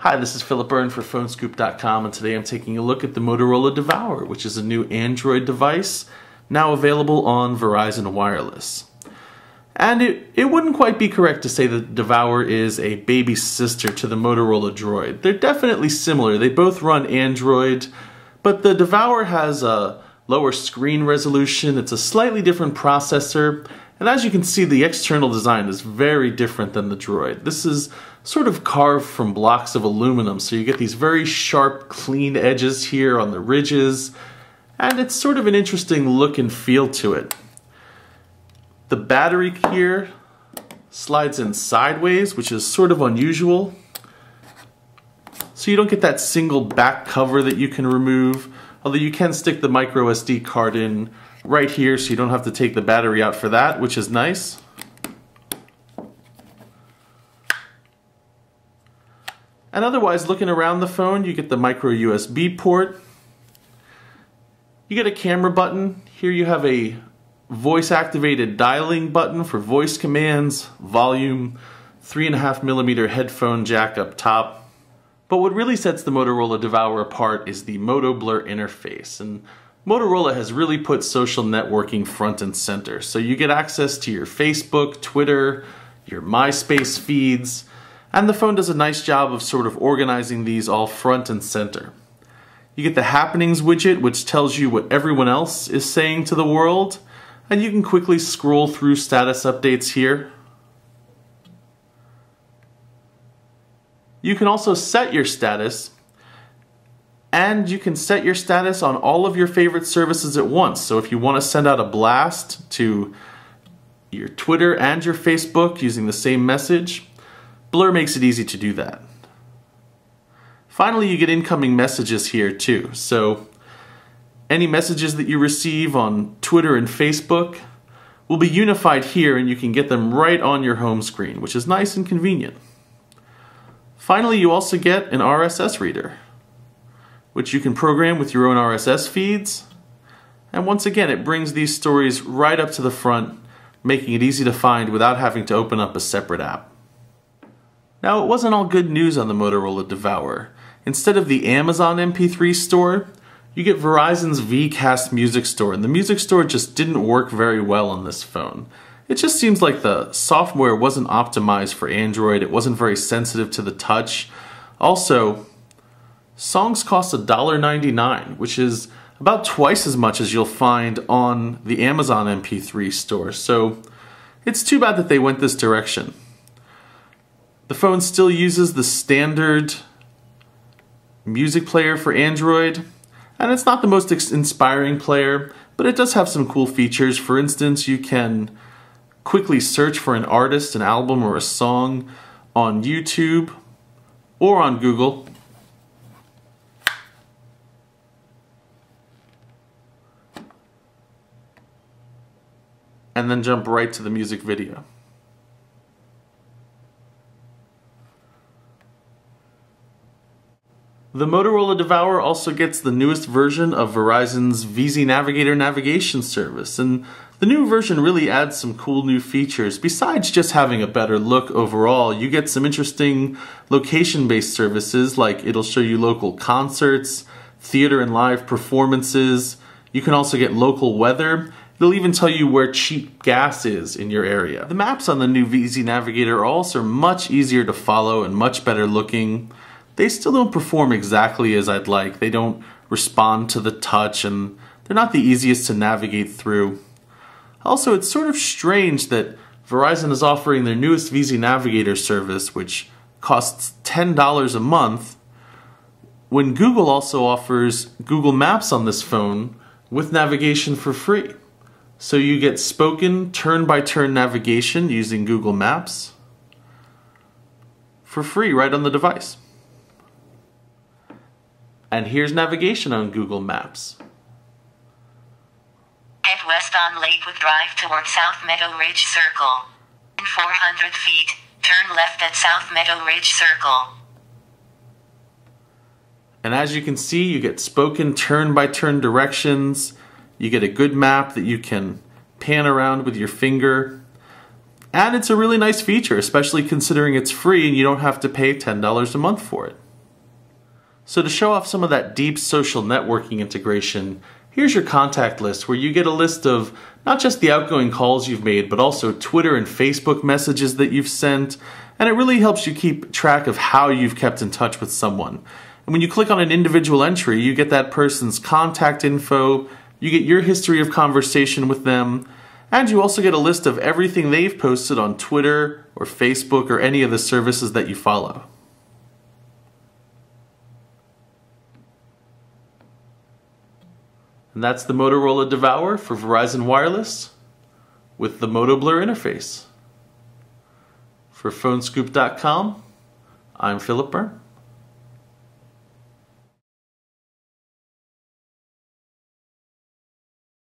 Hi, this is Philip Berne for Phonescoop.com and today I'm taking a look at the Motorola Devour, which is a new Android device now available on Verizon Wireless. And it, it wouldn't quite be correct to say that Devour is a baby sister to the Motorola Droid. They're definitely similar. They both run Android, but the Devour has a lower screen resolution, it's a slightly different processor, and as you can see, the external design is very different than the Droid. This is sort of carved from blocks of aluminum, so you get these very sharp, clean edges here on the ridges, and it's sort of an interesting look and feel to it. The battery here slides in sideways, which is sort of unusual. So you don't get that single back cover that you can remove, although you can stick the micro SD card in right here so you don't have to take the battery out for that, which is nice. And otherwise, looking around the phone, you get the micro USB port. You get a camera button. Here you have a voice activated dialing button for voice commands, volume, 3.5 millimeter headphone jack up top. But what really sets the Motorola Devour apart is the Moto Blur interface. And Motorola has really put social networking front and center. So you get access to your Facebook, Twitter, your MySpace feeds, and the phone does a nice job of sort of organizing these all front and center. You get the Happenings widget, which tells you what everyone else is saying to the world, and you can quickly scroll through status updates here. You can also set your status and you can set your status on all of your favorite services at once. So if you want to send out a blast to your Twitter and your Facebook using the same message, Blur makes it easy to do that. Finally, you get incoming messages here too. So any messages that you receive on Twitter and Facebook will be unified here and you can get them right on your home screen, which is nice and convenient. Finally, you also get an RSS reader which you can program with your own RSS feeds. And once again, it brings these stories right up to the front, making it easy to find without having to open up a separate app. Now, it wasn't all good news on the Motorola Devour. Instead of the Amazon MP3 store, you get Verizon's VCast Music Store, and the music store just didn't work very well on this phone. It just seems like the software wasn't optimized for Android, it wasn't very sensitive to the touch. Also, songs cost $1.99, which is about twice as much as you'll find on the Amazon MP3 store. So it's too bad that they went this direction. The phone still uses the standard music player for Android, and it's not the most inspiring player, but it does have some cool features. For instance, you can quickly search for an artist, an album, or a song on YouTube or on Google and then jump right to the music video. The Motorola Devour also gets the newest version of Verizon's VZ Navigator navigation service, and the new version really adds some cool new features. Besides just having a better look overall, you get some interesting location-based services like it'll show you local concerts, theater and live performances. You can also get local weather It'll even tell you where cheap gas is in your area. The maps on the new VZ Navigator are also much easier to follow and much better looking. They still don't perform exactly as I'd like. They don't respond to the touch and they're not the easiest to navigate through. Also, it's sort of strange that Verizon is offering their newest VZ Navigator service, which costs $10 a month, when Google also offers Google Maps on this phone with navigation for free. So you get spoken turn-by-turn -turn navigation using Google Maps for free right on the device. And here's navigation on Google Maps. Head west on Lakewood Drive toward South Meadow Ridge Circle. In 400 feet, turn left at South Meadow Ridge Circle. And as you can see, you get spoken turn-by-turn -turn directions you get a good map that you can pan around with your finger. And it's a really nice feature, especially considering it's free and you don't have to pay $10 a month for it. So to show off some of that deep social networking integration, here's your contact list where you get a list of not just the outgoing calls you've made, but also Twitter and Facebook messages that you've sent, and it really helps you keep track of how you've kept in touch with someone. And when you click on an individual entry, you get that person's contact info, you get your history of conversation with them, and you also get a list of everything they've posted on Twitter or Facebook or any of the services that you follow. And that's the Motorola Devour for Verizon Wireless with the MotoBlur interface. For PhoneScoop.com, I'm Philip Berne.